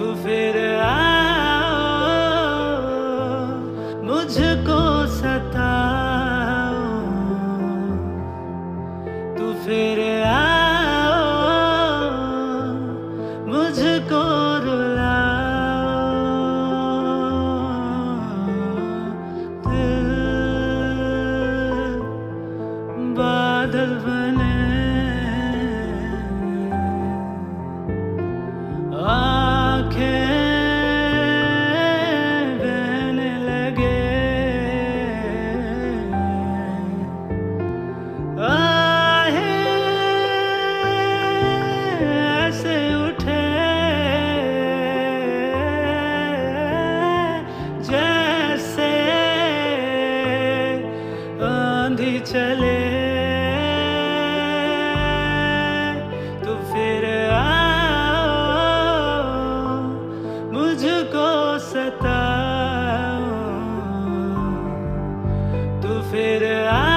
do verão. चले तो फिर आओ मुझको सताओ। तो फिर आ